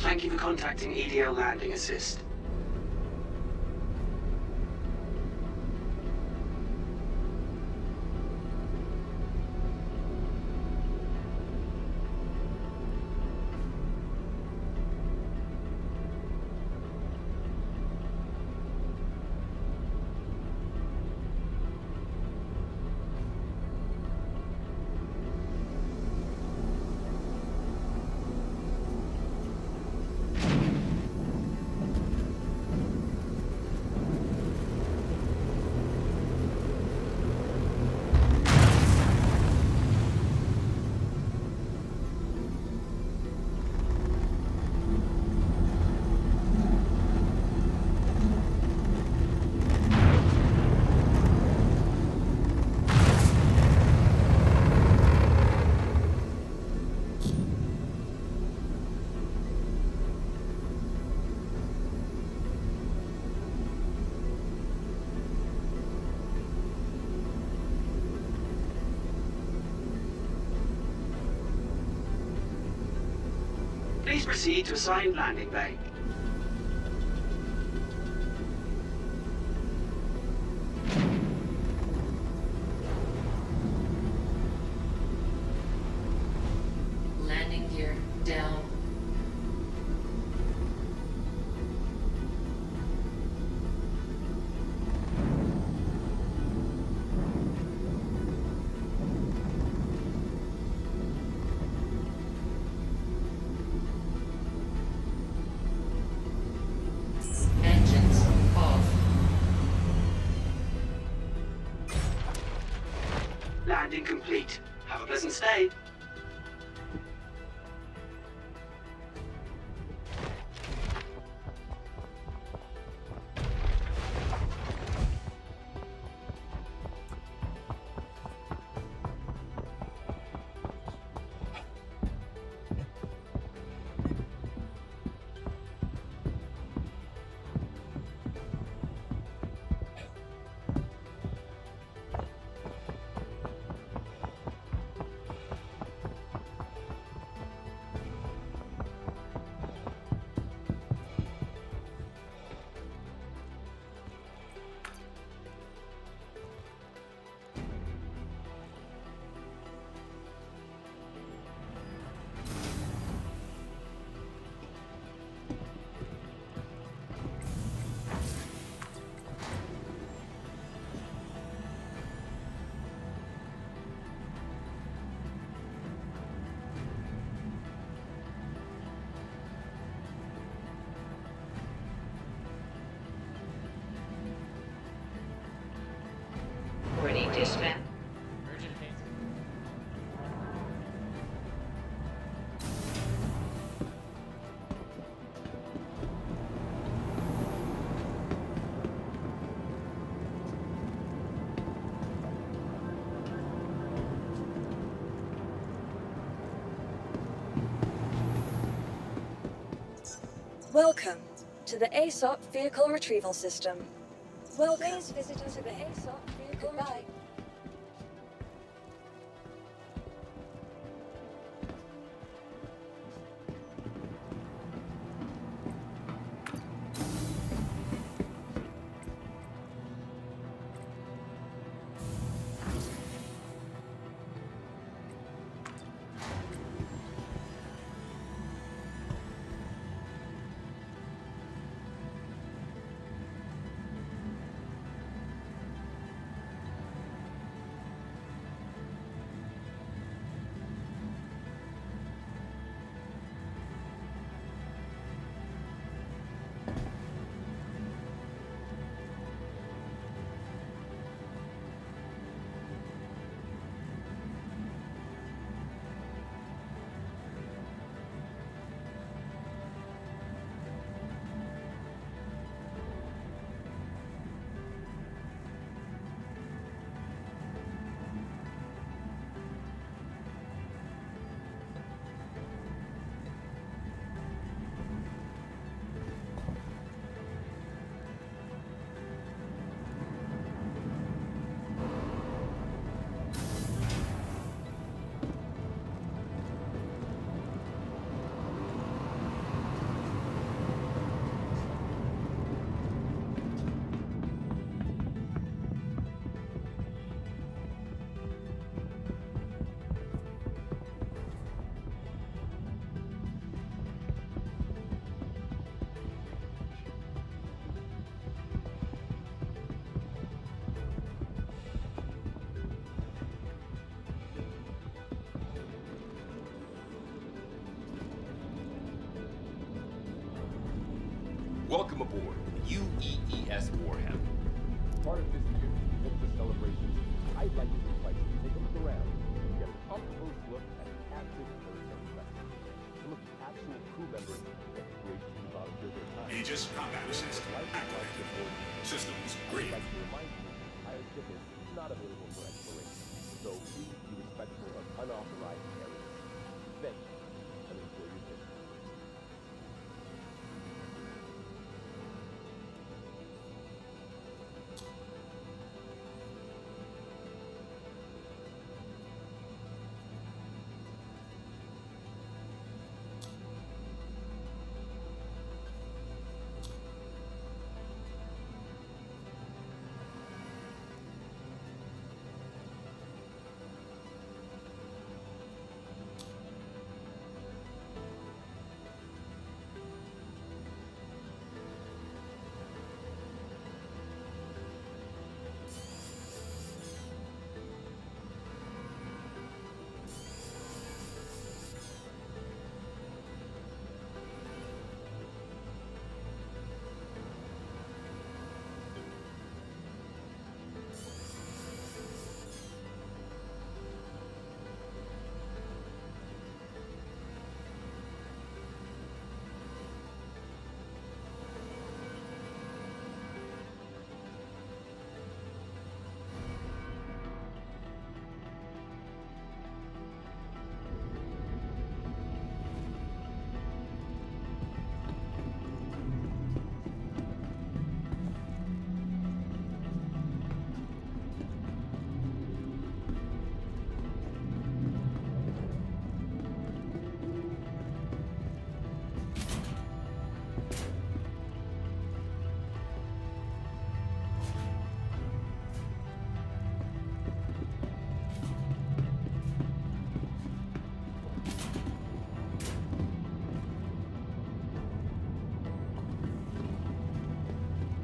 Thank you for contacting EDL Landing Assist. Proceed to assigned landing bay. Have Welcome to the ASOP Vehicle Retrieval System. Welcome Please visit us to the ASOP Vehicle Goodbye. Welcome aboard UEES Warhammer. Part of this year's Invictus celebrations, I'd like to invite you to take a look around and get an up-close look at an active military vessel. Some of the actual crew members that graciously volunteered their time. Aegis combat assist activated. Systems I'd green. like to remind you, our ship is not available for exploration, so please be respectful of unauthorized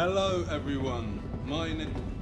Hello, everyone. My name.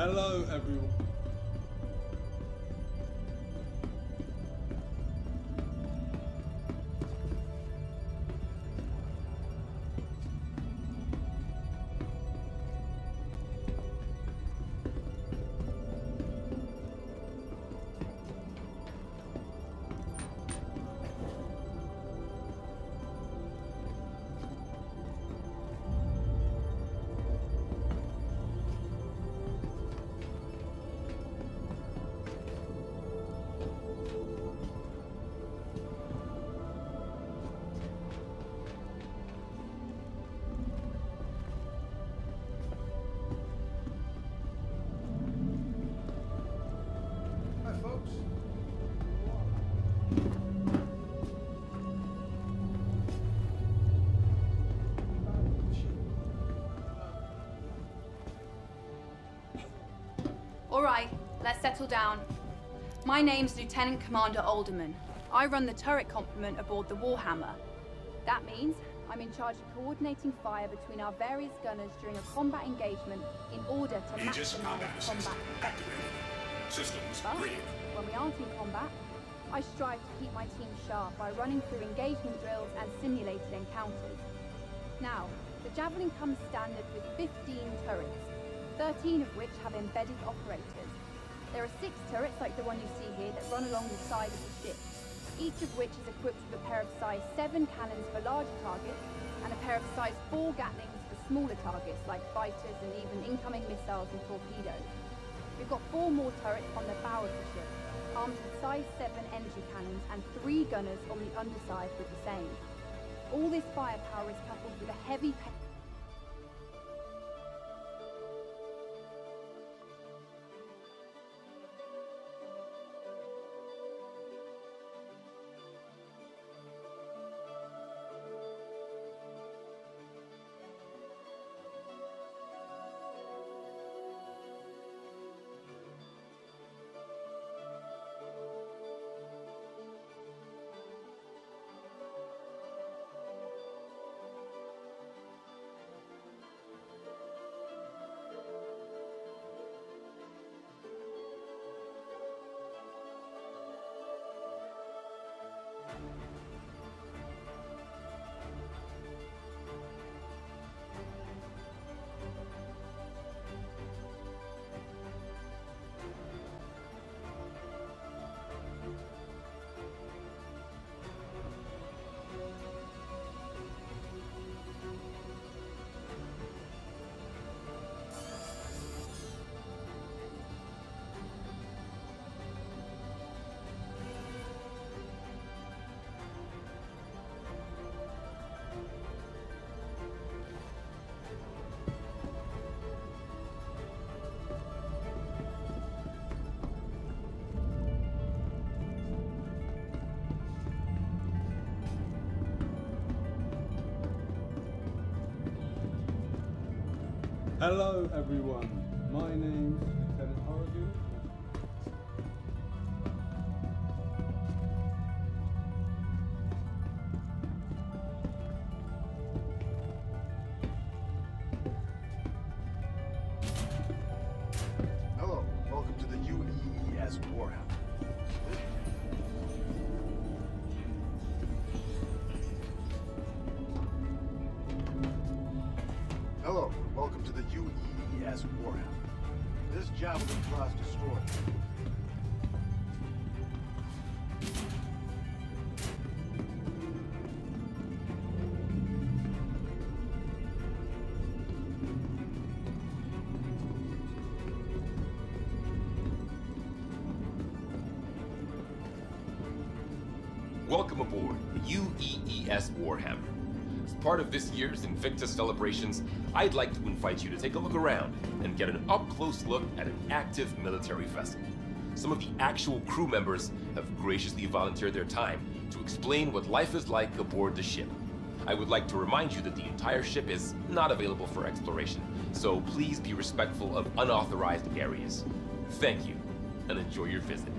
Hello, everyone. Let's settle down. My name's Lieutenant Commander Alderman. I run the turret complement aboard the Warhammer. That means I'm in charge of coordinating fire between our various gunners during a combat engagement in order to Aegis maximize combat combat activated. Systems but green. when we aren't in combat, I strive to keep my team sharp by running through engagement drills and simulated encounters. Now, the Javelin comes standard with 15 turrets, 13 of which have embedded operators. There are six turrets like the one you see here that run along the side of the ship, each of which is equipped with a pair of size 7 cannons for larger targets and a pair of size 4 Gatlings for smaller targets like fighters and even incoming missiles and torpedoes. We've got four more turrets on the bow of the ship, armed with size 7 energy cannons and three gunners on the underside with the same. All this firepower is coupled with a heavy Hello, everyone. My name's the UEES Warhammer. This Javelin class destroyer. As part of this year's Invictus celebrations, I'd like to invite you to take a look around and get an up-close look at an active military vessel. Some of the actual crew members have graciously volunteered their time to explain what life is like aboard the ship. I would like to remind you that the entire ship is not available for exploration, so please be respectful of unauthorized areas. Thank you, and enjoy your visit.